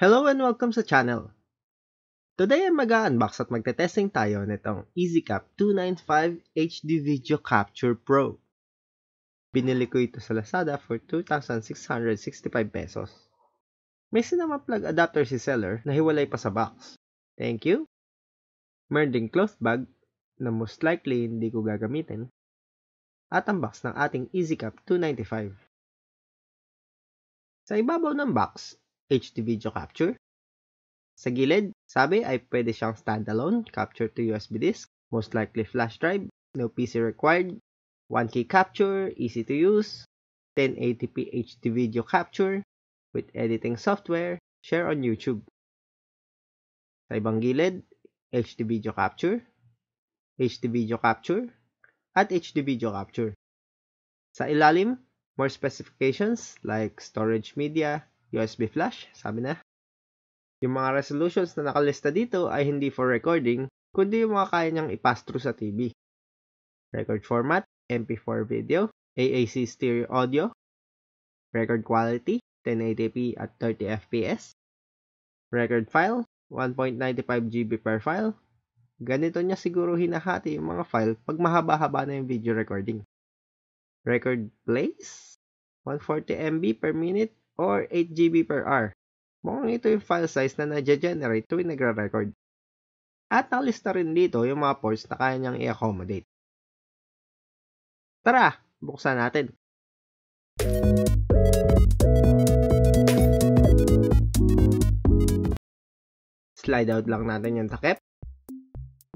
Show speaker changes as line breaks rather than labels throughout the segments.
Hello and welcome sa channel. Today ay mag-unbox at magte-testing tayo nitong EasyCap 295 HD Video Capture Pro. Binili ko ito sa Lazada for 2,665 pesos. May sinama plug adapter si seller na hiwalay pa sa box. Thank you. Meron ding cloth bag na most likely hindi ko gagamitin. At ang box ng ating EasyCap 295. Sa ibabaw ng box, HD video capture. Sa gilid, sabi ay pwede siyang standalone, capture to USB disk, most likely flash drive, no PC required, 1K capture, easy to use, 1080p HD video capture, with editing software, share on YouTube. Sa ibang gilid, HD video capture, HD video capture, at HD video capture. Sa ilalim, More specifications like storage media, USB flash, sabi na. Yung mga resolutions na nakalista dito ay hindi for recording, kundi yung mga kaya niyang ipass through sa TV. Record format, MP4 video, AAC stereo audio, record quality, 1080p at 30 fps, record file, 1.95 GB per file. Ganito niya siguro hinahati yung mga file pag mahaba-haba na yung video recording. Record place, 140 MB per minute or 8 GB per hour. Mukhang ito yung file size na na-generate tuwing nagre-record. At nakalista rin dito yung mga ports na kaya niyang i-accommodate. Tara, buksan natin. Slide out lang natin yung takip.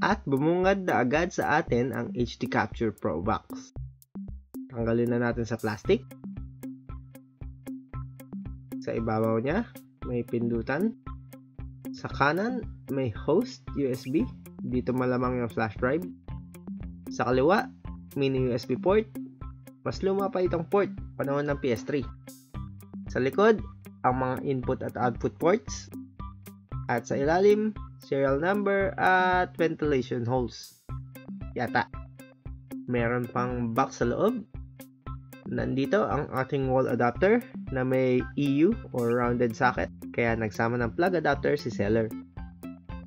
At bumungad na agad sa atin ang HD Capture Pro Box. Tanggalin na natin sa plastic. Sa ibabaw niya, may pindutan. Sa kanan, may host USB. Dito malamang yung flash drive. Sa kaliwa, mini USB port. Mas luma pa itong port, panahon ng PS3. Sa likod, ang mga input at output ports. At sa ilalim, serial number at ventilation holes. Yata. Meron pang box sa loob Nandito ang ating wall adapter na may EU or rounded socket kaya nagsama ng plug adapter si seller.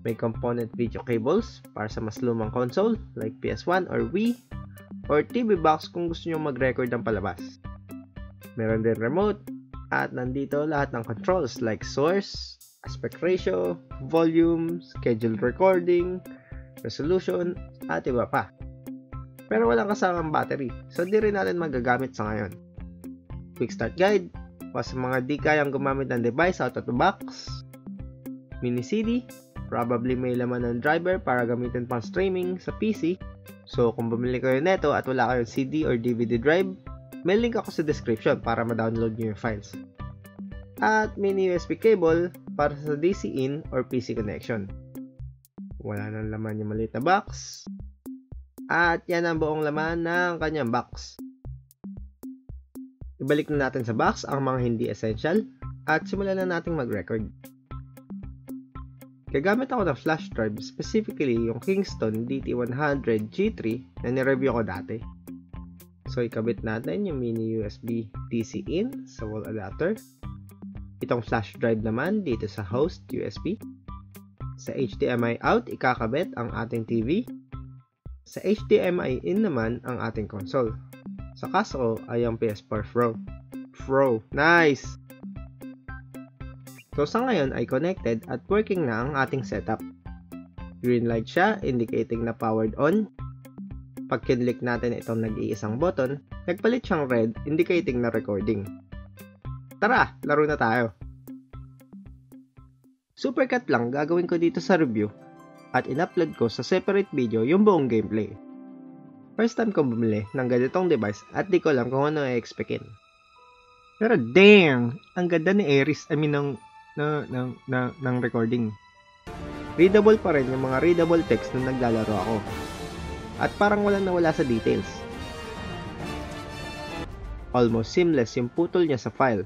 May component video cables para sa mas lumang console like PS1 or Wii or TV box kung gusto nyo mag-record ng palabas. Meron din remote at nandito lahat ng controls like source, aspect ratio, volume, scheduled recording, resolution, at iba pa. Pero walang kasamang battery, so di rin natin magagamit sa ngayon. Quick start guide, para sa mga di kayang gumamit ng device out of the box. Mini CD, probably may laman ng driver para gamitin pang streaming sa PC. So kung bumili kayo neto at wala kayong CD or DVD drive, may link ako sa description para ma-download nyo yung files. At mini USB cable para sa DC in or PC connection. Wala nang laman yung maliit na box. At yan ang buong laman ng kanyang box. Ibalik na natin sa box ang mga hindi essential at simulan na natin mag-record. Gagamit ako ng flash drive, specifically yung Kingston DT100 G3 na nireview ko dati. So, ikabit natin yung mini USB DC in sa wall adapter. Itong flash drive naman dito sa host USB. Sa HDMI out, ikakabit ang ating TV sa HDMI in naman ang ating console. Sa kaso ay ang PS4 Pro. Pro, nice! So sa ngayon ay connected at working na ang ating setup. Green light siya indicating na powered on. Pag kinlik natin itong nag-iisang button, nagpalit siyang red indicating na recording. Tara, laro na tayo! Supercut lang gagawin ko dito sa review at in-upload ko sa separate video yung buong gameplay. First time ko bumili ng ganitong device at di ko alam kung ano i-expectin. Pero damn, ang ganda ni Aries, I mean, ng, ng, ng, ng, ng recording. Readable pa rin yung mga readable text na naglalaro ako. At parang walang nawala sa details. Almost seamless yung putol niya sa file.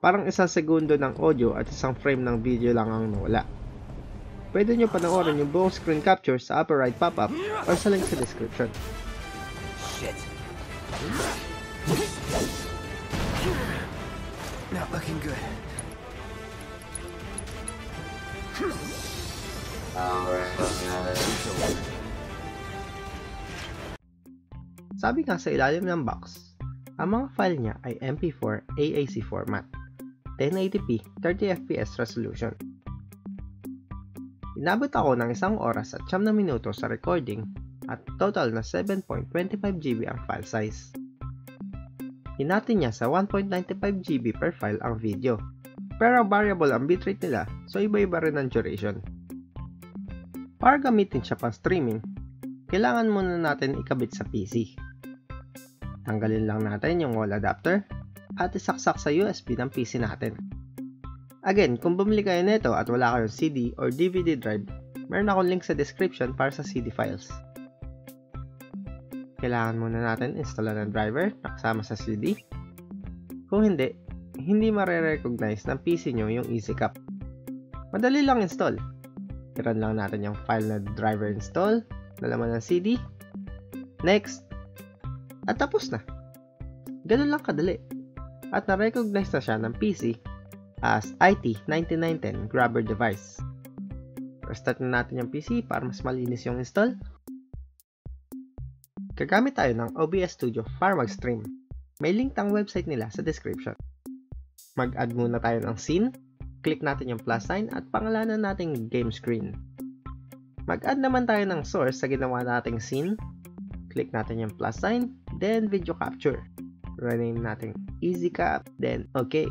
Parang isang segundo ng audio at isang frame ng video lang ang nawala. Pwede nyo panoorin yung buong screen capture sa upper right pop-up or sa link sa description. Shit.
Not looking good.
Sabi nga sa ilalim ng box, ang mga file niya ay MP4 AAC format, 1080p 30fps resolution. Inabot ako ng isang oras at siyam na minuto sa recording at total na 7.25GB ang file size. Hinati niya sa 1.95GB per file ang video, pero variable ang bitrate nila so iba-iba rin ang duration. Para gamitin siya pang streaming, kailangan muna natin ikabit sa PC. Tanggalin lang natin yung wall adapter at isaksak sa USB ng PC natin. Again, kung bumili kayo nito at wala kayong CD or DVD drive, meron akong link sa description para sa CD files. Kailangan muna natin installan ng driver na kasama sa CD. Kung hindi, hindi mare-recognize ng PC nyo yung EasyCap. Madali lang install. I-run lang natin yung file na driver install na laman ng CD. Next. At tapos na. Ganun lang kadali. At na-recognize na siya ng PC as IT9910 grabber device. Restart na natin yung PC para mas malinis yung install. Gagamit tayo ng OBS Studio para mag-stream. May link ang website nila sa description. Mag-add muna tayo ng scene, click natin yung plus sign at pangalanan natin game screen. Mag-add naman tayo ng source sa ginawa nating scene, click natin yung plus sign, then video capture. Rename natin EasyCap, then okay.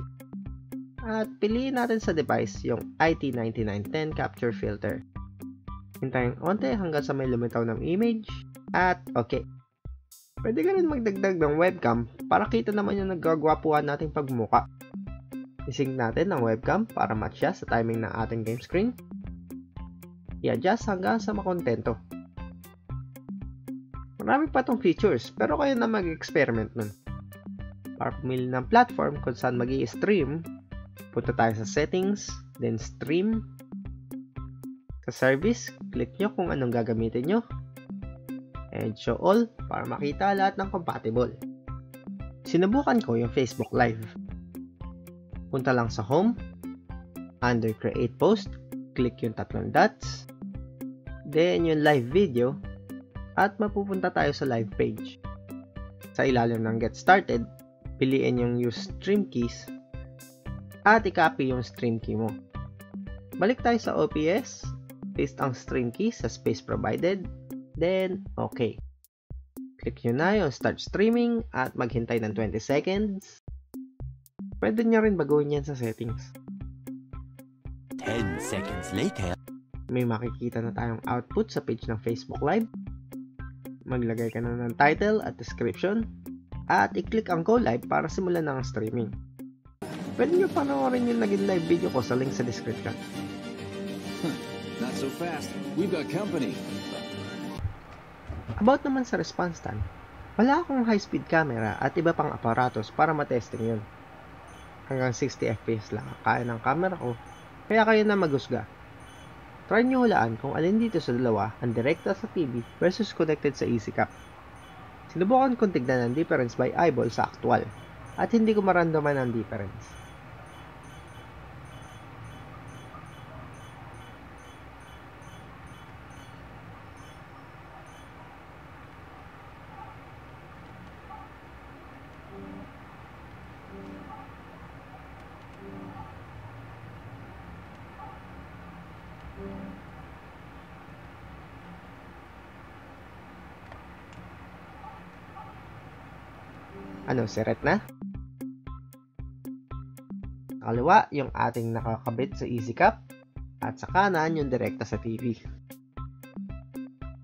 At piliin natin sa device yung IT9910 capture filter. Hintayin onte hanggang sa may lumitaw ng image, at okay. Pwede ka rin magdagdag ng webcam para kita naman yung nagagwapuhan nating pagmuka. Isync natin ang webcam para match siya sa timing ng ating game screen. I-adjust hanggang sa makontento. Marami pa tong features pero kayo na mag-experiment nun. Para pumili ng platform kung saan mag stream punta tayo sa settings, then stream. Sa service, click nyo kung anong gagamitin nyo and show all para makita lahat ng compatible. Sinubukan ko yung Facebook Live. Punta lang sa home, under create post, click yung tatlong dots, then yung live video, at mapupunta tayo sa live page. Sa ilalim ng get started, piliin yung use stream keys at i-copy yung stream key mo. Balik tayo sa OPS, paste ang stream key sa space provided, Then, okay. Click nyo na yung start streaming at maghintay ng 20 seconds. Pwede nyo rin baguhin yan sa settings.
10 seconds later.
May makikita na tayong output sa page ng Facebook Live. Maglagay ka na ng title at description. At i-click ang Go Live para simulan ang streaming. Pwede nyo panoorin yung naging live video ko sa link sa description.
Not so fast. We've got company.
About naman sa response time, wala akong high-speed camera at iba pang aparatos para matesting yun. Hanggang 60 fps lang ang kaya ng camera ko, kaya kayo na magusga. Try nyo hulaan kung alin dito sa dalawa ang direkta sa TV versus connected sa EasyCap. Sinubukan kong tignan ang difference by eyeball sa actual at hindi ko marandaman ang difference. Ano, siret na? Sa kaliwa, yung ating nakakabit sa EasyCap at sa kanan, yung direkta sa TV.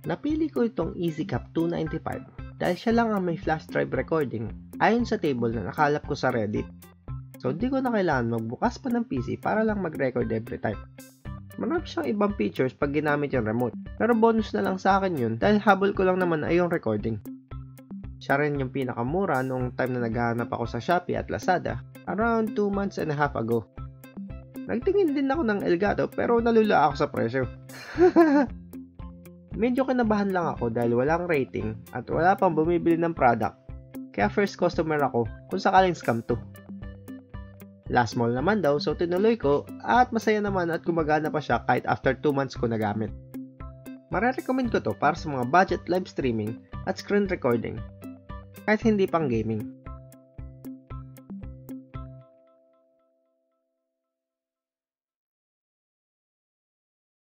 Napili ko itong EasyCap 295 dahil siya lang ang may flash drive recording ayon sa table na nakalap ko sa Reddit. So, di ko na kailangan magbukas pa ng PC para lang mag-record every time. Marami siyang ibang features pag ginamit yung remote. Pero bonus na lang sa akin yun dahil habol ko lang naman ay yung recording. Siya rin yung pinakamura nung time na naghahanap ako sa Shopee at Lazada around 2 months and a half ago. Nagtingin din ako ng Elgato pero nalula ako sa presyo. Medyo kinabahan lang ako dahil walang rating at wala pang bumibili ng product. Kaya first customer ako kung sakaling scam to. Last mall naman daw so tinuloy ko at masaya naman at gumagana pa siya kahit after 2 months ko nagamit. Marerecommend ko to para sa mga budget live streaming at screen recording kahit hindi pang gaming.